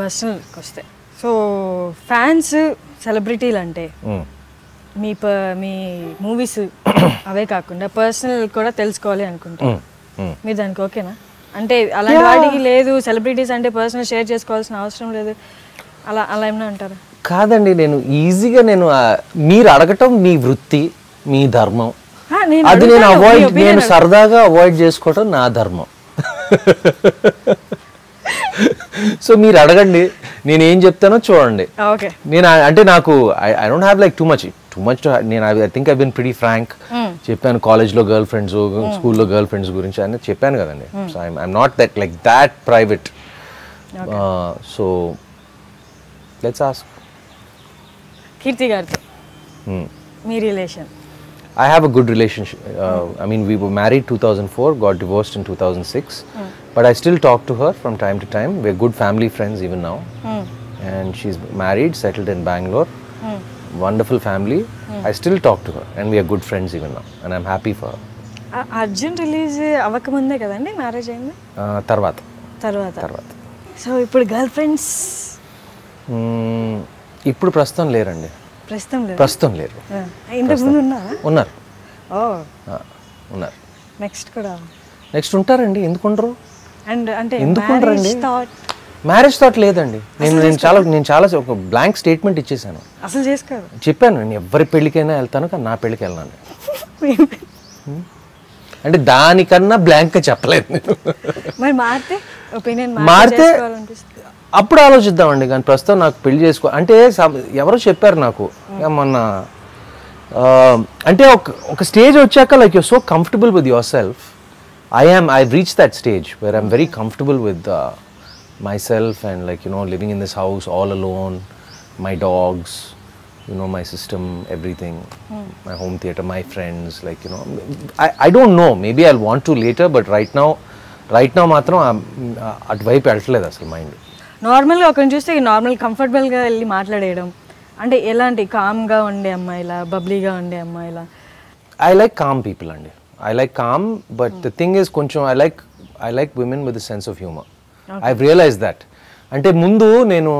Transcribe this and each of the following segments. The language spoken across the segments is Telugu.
పర్సనల్కి వస్తే సో ఫ్యాన్స్ సెలబ్రిటీలు అంటే. మీ ప మీ మూవీస్ అవే కాకుండా పర్సనల్ కూడా తెలుసుకోవాలి అనుకుంటా. మీరు దానికి ఓకేనా? అంటే అలాంటి వాటికి లేదు సెలబ్రిటీస్ అంటే పర్సనల్ షేర్ చేసుకోవాల్సిన అవసరం లేదు. అలా అలా ఏమైనా అంటారా? కాదండి నేను ఈజీగా నేను మీరు అడగటం మీ వృత్తి మీ ధర్మం. ఆ, నేను అది నేను అవాయిడ్ నేను సరదాగా అవాయిడ్ చేసుకోవటం నా ధర్మం. సో మీరు అడగండి నేను ఏం చెప్తానో చూడండి. నేను అంటే నాకు I don't have like too much too much నేను I think I been pretty frank చెప్పాను కాలేజ్లో గర్ల్ ఫ్రెండ్స్ స్కూల్లో గర్ల్ ఫ్రెండ్స్ గురించి అని చెప్పాను కదండి. So I'm not that like that private so let's ask Keerthi గారితో మీ relation. I have a good relationship. Uh, I mean, we were married 2004, got divorced in 2006, but I still talk to her from time to time. We're good family friends even now. And she's married, settled in Bangalore. Wonderful family. I still talk to her, and we are good friends even now. And I'm happy for her. Arjun release అవ్వకముందే కదండి మ్యారేజ్ అయింది Uh, తర్వాత తర్వాత తర్వాత సో ఇప్పుడు గర్ల్ ఫ్రెండ్స్ Mm, ఇప్పుడు ప్రస్తుతం లేరండి ప్రస్తుతం లేదు. ఉన్నారా. ఉన్నారు. నెక్స్ట్ కూడా. నెక్స్ట్ ఉంటారండి ఎందుకు ఉండరు? అండ్ అంటే ఎందుకు ఉండరండి? మ్యారేజ్ థాట్ లేదండి. నేను నేను చాలా నేను చాలా ఒక బ్లాంక్ స్టేట్మెంట్ ఇచ్చేసాను. అసలు చేసుకోరు. చెప్పాను నేను ఎవరి పెళ్ళికైనా వెళ్తాను కానీ నా పెళ్ళికి వెళ్ళాను అంటే దానికన్నా బ్లాంక్గా చెప్పలేదు నేను. మరి మారితే ఒపీనియన్ మారితే అప్పుడు ఆలోచిద్దామండి కానీ ప్రస్తుతం నాకు పెళ్ళి చేసుకో అంటే ఎవరో చెప్పారు నాకు మొన్న అంటే ఒక ఒక స్టేజ్ వచ్చాక like you so comfortable with yourself I am I reach that stage where I'm very comfortable with myself and like you know living in this house all alone my dogs system everything my home theater my friends like you know I, I don't know maybe i'll want to later but right now right now మాత్రం uh, అటువైపు వెళ్ళట్లేదు అసలు మైండ్ నార్మల్గా ఒకరిని చూస్తే నార్మల్ కంఫర్టబుల్గా వెళ్ళి మాట్లాడేయడం. అంటే ఎలాంటి కామ్గా ఉండే అమ్మాయిలా బబ్లీగా ఉండే అమ్మాయిలా? ఐ లైక్ కామ్ పీపుల్ అండి. I like calm but the thing is కొంచెం I like I like women with sense of humour I realise that అంటే ముందు నేను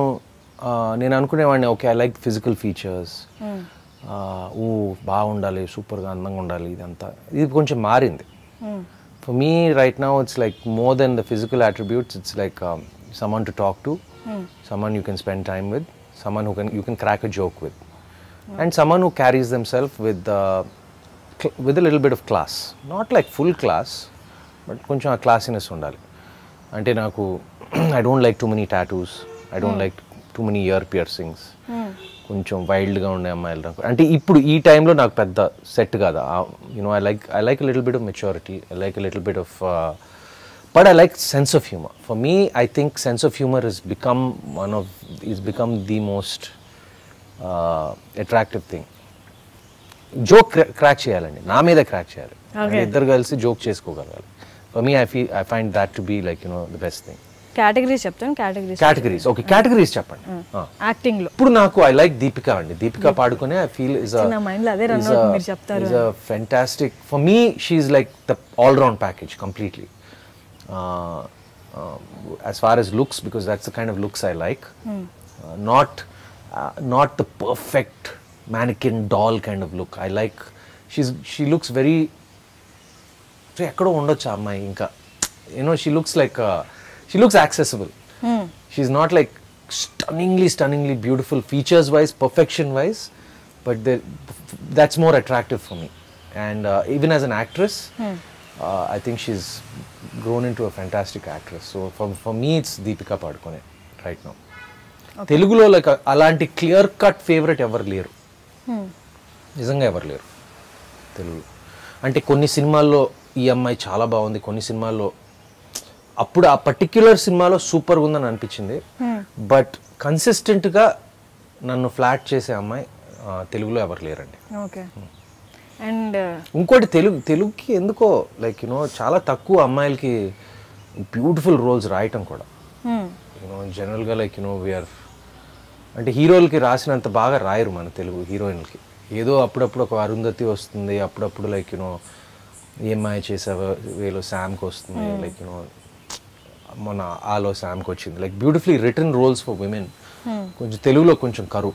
నేను అనుకునేవాడిని okay I like physical features ఊ బాగుండాలి సూపర్గా అందంగా ఉండాలి ఇదంతా. ఇది కొంచెం మారింది. For me right now it's like more than the physical attributes it's like someone to talk to someone you can spend time with someone who can you can crack a joke with and someone who carries themselves with uh, with a little bit of class. Not like full class but కొంచెం ఆ క్లాసినెస్ ఉండాలి. అంటే నాకు I don't like too many tattoos I don't like too many ear piercings కొంచెం వైల్డ్గా ఉండే అమ్మాయిలు నాకు. అంటే ఇప్పుడు ఈ టైంలో నాకు పెద్ద సెట్ కాదు. You know I like I like little bit of maturity I like little bit of but I like sense of humor. For me, I think sense of humor has become one of is become the most uh, attractive thing. Joke crack చేయాలండి. నా మీద క్రాక్ చేయాలి. ఇద్దరు కలిసి joke చేసుకోగలగాలి. For me I feel I find that to be like you know the best thing categories చెప్తాను కేటగిరీస్ కేటగిరీస్ ఓకే కేటగిరీస్ చెప్పండి. Ah. యాక్టింగ్లో ఇప్పుడు నాకు ఐ లైక్ దీపిక అండి. Deepika Padukone I feel is నా mind లో అదే out మీరు చెప్తారు. Is a fantastic for me she like the all round package completely Uh, uh, as far as looks because that's the kind of looks I like. Mm. Uh, not uh, not the perfect mannequin doll kind of look. I like she's she looks very you know she looks like uh, she looks accessible. Mm. She's not like stunningly stunningly beautiful features wise perfection wise but that's more attractive for me and uh, even as an actress mm. I think she grown in to a fantastic actress so for for me it's Deepika Padukone right now తెలుగులో లైక్ అలాంటి క్లియర్ కట్ ఫేవరెట్ ఎవరు లేరు. నిజంగా ఎవరు లేరు. తెలుగు. అంటే కొన్ని సినిమాల్లో ఈ అమ్మాయి చాలా బాగుంది కొన్ని సినిమాల్లో అప్పుడు ఆ పర్టిక్యులర్ సినిమాలో సూపర్గా ఉందని అనిపించింది. బట్ కన్సిస్టెంట్గా నన్ను ఫ్లాట్ చేసే అమ్మాయి తెలుగులో ఎవరు లేరండి. ఓకే అండ్ ఇంకోటి తెలుగు తెలుగుకి ఎందుకో లైక్ యూనో చాలా తక్కువ అమ్మాయిలకి బ్యూటిఫుల్ రోల్స్ రాయటం కూడా. యూనో జనరల్గా లైక్ యూనో వీఆర్ అంటే హీరోలకి రాసినంత బాగా రాయరు మన తెలుగు హీరోయిన్లకి. ఏదో అప్పుడప్పుడు ఒక అరుంధతి వస్తుంది అప్పుడప్పుడు లైక్ యూనో ఏమాయ చేసే వేలో శామ్కి వస్తుంది లైక్ యూనో మన ఆలో శామ్కి వచ్చింది. Like beautifully return roles for women కొంచెం తెలుగులో కొంచెం కరువు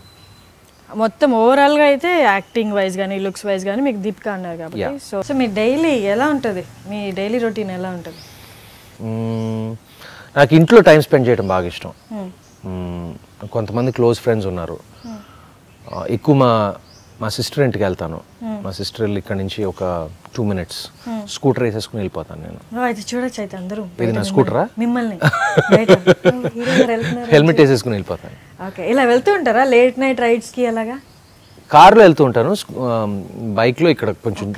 మొత్తం ఓవరాల్గా అయితే యాక్టింగ్ వైజ్ కానీ లుక్స్ వైజ్ కానీ మీకు దీపిక అన్నారు కాబట్టి. సో సో మీ డైలీ ఎలా ఉంటుంది? మీ డైలీ రొటీన్ ఎలా ఉంటుంది. నాకు ఇంట్లో టైం స్పెండ్ చేయడం బాగా ఇష్టం. Hmm. కొంతమంది క్లోజ్ ఫ్రెండ్స్ ఉన్నారు. ఆ, ఎక్కువ మా మా సిస్టర్ ఇంటికి వెళ్తాను. మా సిస్టర్ వెళ్ళి ఇక్కడ నుంచి ఒక టూ మినిట్స్ స్కూటర్ వేసేసుకుని వెళ్ళిపోతాను నేను. చూడొచ్చు అయితే అందరూ. ఇది నా స్కూటరా మిమ్మల్ని. వెళ్తున్నారు? హెల్మెట్ వేసేసుకుని వెళ్ళిపోతాను. ఓకే. ఇలా వెళ్తూ ఉంటారా? లేట్ నైట్ రైడ్స్కి అలాగా? కార్లో వెళ్తూ ఉంటాను. బైక్లో ఇక్కడ కొంచెం